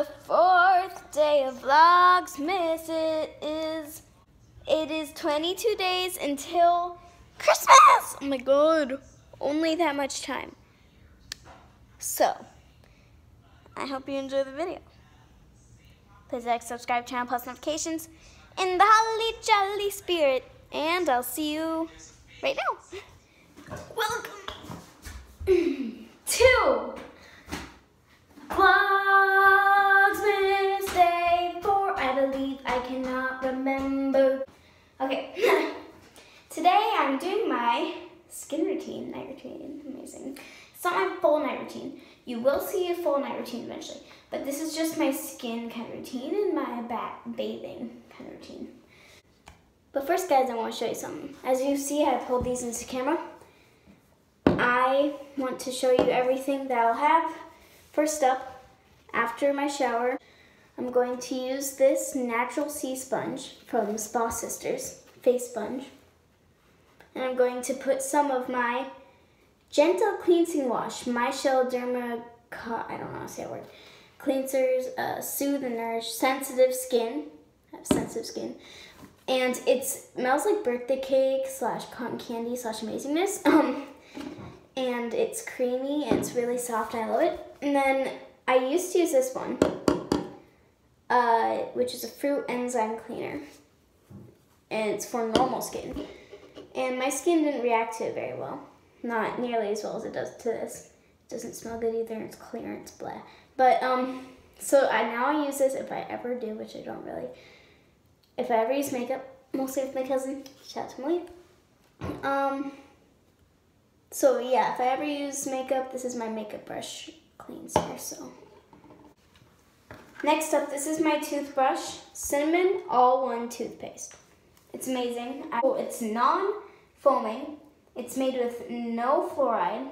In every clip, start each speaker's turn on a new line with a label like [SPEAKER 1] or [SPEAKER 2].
[SPEAKER 1] the fourth day of Vlogmas. It is it is 22 days until Christmas. Oh my god, only that much time. So, I hope you enjoy the video. Please like, subscribe, channel, plus notifications in the holly jolly spirit, and I'll see you right now. Welcome to Vlogmas 4. I believe I cannot remember. Okay, today I'm doing my skin routine, night routine. Amazing. It's not my full night routine. You will see a full night routine eventually, but this is just my skin kind of routine and my bath bathing kind of routine. But first, guys, I want to show you something. As you see, I pulled these into camera. I want to show you everything that I'll have. First up, after my shower, I'm going to use this natural sea sponge from Spa Sisters, face sponge. And I'm going to put some of my gentle cleansing wash, Michelle Derma, I don't know how to say that word, cleansers, uh, soothe and nourish sensitive skin, I have sensitive skin, and it smells like birthday cake slash cotton candy slash amazingness. Um, and it's creamy and it's really soft. I love it. And then I used to use this one, uh, which is a fruit enzyme cleaner, and it's for normal skin. And my skin didn't react to it very well, not nearly as well as it does to this. It doesn't smell good either. It's clear. It's blah. But um, so I now I use this if I ever do, which I don't really. If I ever use makeup, mostly with my cousin. Shout out to Malik. Um. So yeah, if I ever use makeup, this is my makeup brush cleanser, so. Next up, this is my toothbrush, Cinnamon All-One Toothpaste. It's amazing. Oh, It's non-foaming. It's made with no fluoride.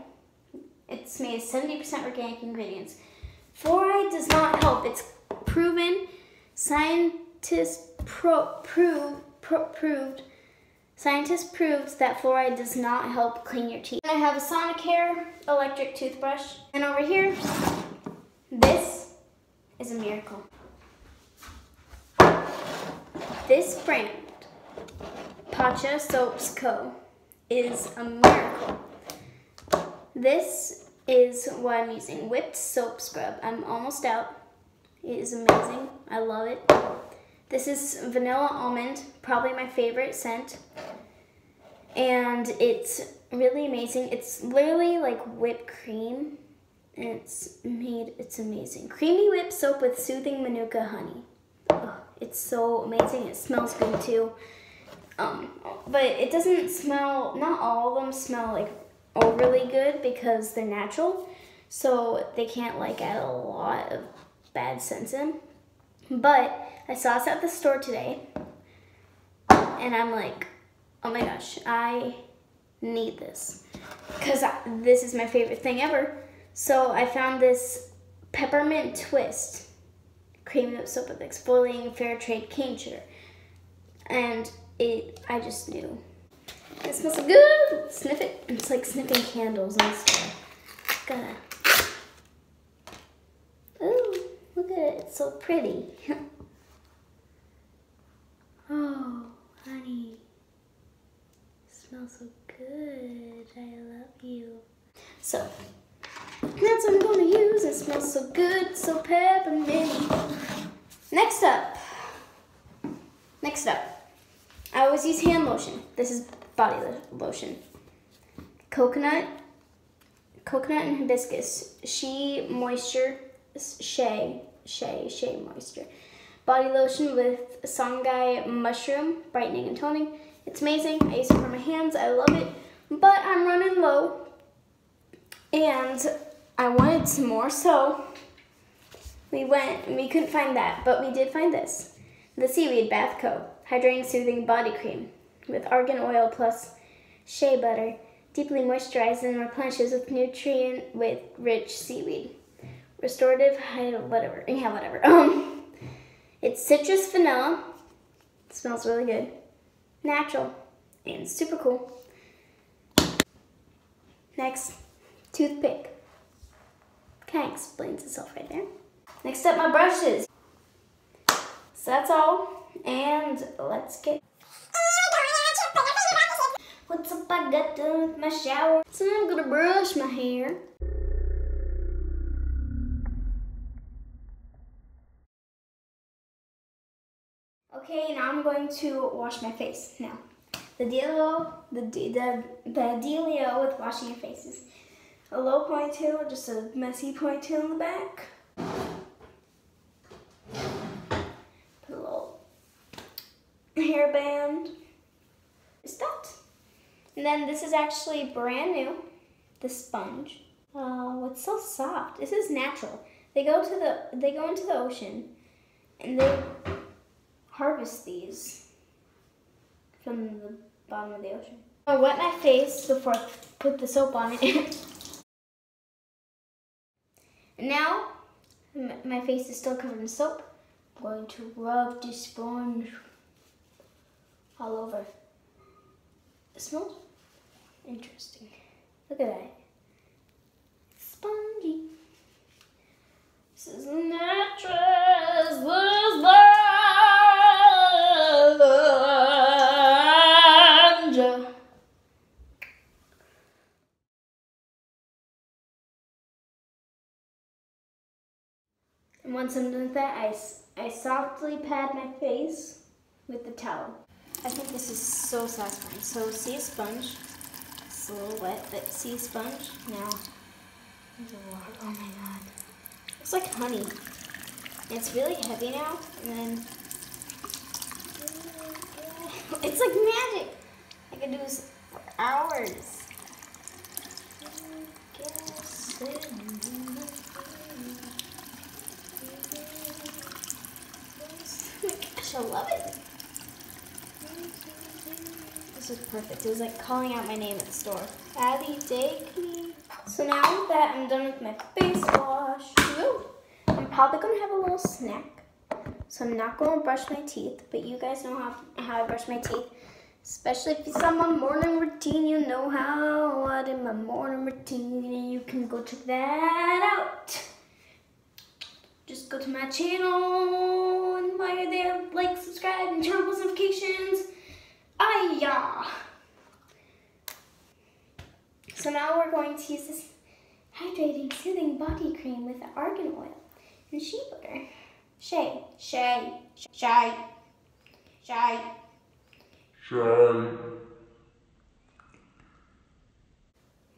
[SPEAKER 1] It's made of 70% organic ingredients. Fluoride does not help. It's proven, scientists pro, prove, pro, proved Scientists proved that fluoride does not help clean your teeth. I have a Sonicare electric toothbrush. And over here, this is a miracle. This brand, Pacha Soaps Co., is a miracle. This is what I'm using, Whipped Soap Scrub. I'm almost out. It is amazing. I love it. This is Vanilla Almond, probably my favorite scent. And it's really amazing. It's literally like whipped cream. It's made, it's amazing. Creamy whipped soap with soothing Manuka honey. Oh, it's so amazing. It smells good too. Um, but it doesn't smell, not all of them smell like overly good because they're natural. So they can't like add a lot of bad scents in. But I saw this at the store today, and I'm like, oh my gosh, I need this. Because this is my favorite thing ever. So I found this peppermint twist cream of soap with exfoliating fair trade cane sugar. And it, I just knew. It smells good. Sniff it. It's like sniffing candles and stuff. Gotta. Ooh, look at it. It's so pretty. Oh. So good. I love you. So, that's what I'm going to use. It smells so good, so peppermint. Next up. Next up. I always use hand lotion. This is body lotion. Coconut. Coconut and hibiscus. She moisture. Shea. Shea. Shea moisture body lotion with Songyi Mushroom Brightening and Toning. It's amazing. I use it for my hands. I love it. But I'm running low. And I wanted some more, so we went and we couldn't find that. But we did find this. The Seaweed Bath Co. Hydrating Soothing Body Cream with argan oil plus shea butter. Deeply moisturizes and replenishes with nutrient with rich seaweed. Restorative, whatever. Yeah, whatever. Um, it's citrus vanilla. It smells really good. Natural and super cool. Next, toothpick. Kind of explains itself right there. Next up, my brushes. So that's all, and let's get. What's up? I got done with my shower, so I'm gonna brush my hair. Okay, now I'm going to wash my face. Now, the dealio, the the the dealio with washing your face is a low ponytail, just a messy ponytail in the back. Put a little hairband. Is that? And then this is actually brand new. The sponge. Oh, it's so soft. This is natural. They go to the they go into the ocean, and they harvest these from the bottom of the ocean. I wet my face before I put the soap on it. and now my face is still covered in soap. I'm going to rub the sponge all over. It smells interesting. Look at that. Spongy. This is natural. This sponge. Once I'm done with that, I, I softly pad my face with the towel. I think this is so satisfying. So see a sponge. It's a little wet, but see a sponge? Now, there's a lot. Oh my god. It's like honey. It's really heavy now, and then it's like magic. I could do this for hours. Love it. This is perfect. It was like calling out my name at the store. Abby Dakey. So now that I'm done with my face wash, I'm probably gonna have a little snack. So I'm not gonna brush my teeth, but you guys know how, how I brush my teeth. Especially if you saw my morning routine, you know how I do my morning routine, you can go check that out. Just go to my channel, and while you're there, like, subscribe, and turn on post notifications. Yeah. So now we're going to use this hydrating, soothing body cream with argan oil and shea butter. Shea, shea, shea, shea.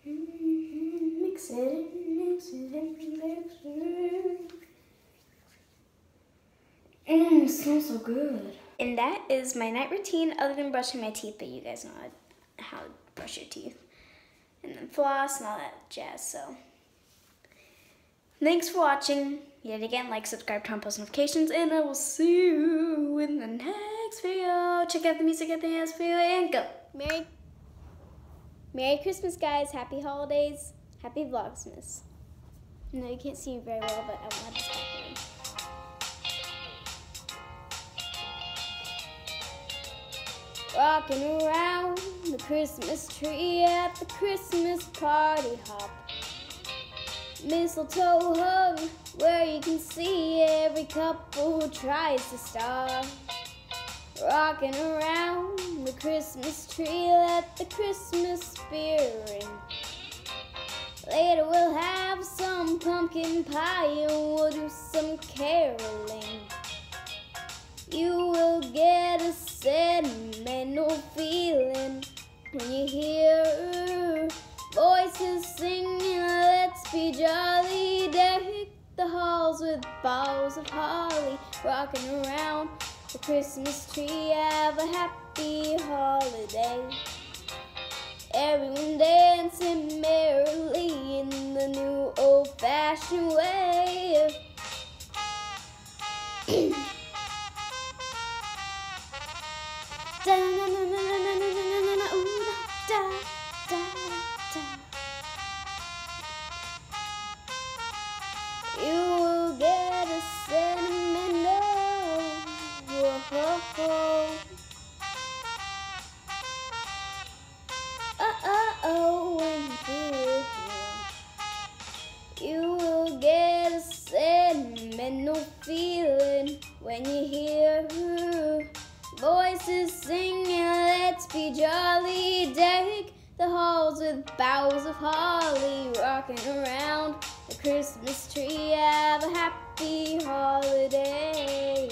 [SPEAKER 1] Mhm, Mix it, mix it, mix it. Mmm, smells so good. And that is my night routine other than brushing my teeth, but you guys know how to brush your teeth. And then floss and all that jazz, so. Thanks for watching. Yet again, like, subscribe, turn on post notifications, and I will see you in the next video. Check out the music at the next video and go. Merry Merry Christmas, guys. Happy holidays. Happy Vlogmas. No, you can't see me very well, but I will have this background. Rocking around the Christmas tree at the Christmas party hop. Mistletoe hung where you can see every couple who tries to stop. Rocking around the Christmas tree, let the Christmas spirit ring. Later we'll have some pumpkin pie and we'll do some caroling. You will get a sentimental feeling when you hear voices singing, let's be jolly. Deck the halls with boughs of holly, rocking around the Christmas tree. Have a happy holiday. Everyone dancing merrily in the new old fashioned way. of holly, rocking around the Christmas tree. Have a happy holiday.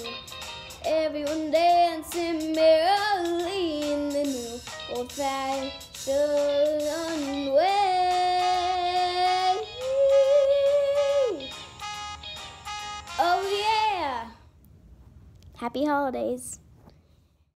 [SPEAKER 1] Everyone dancing merrily in the new old fashioned way. Oh, yeah. Happy holidays.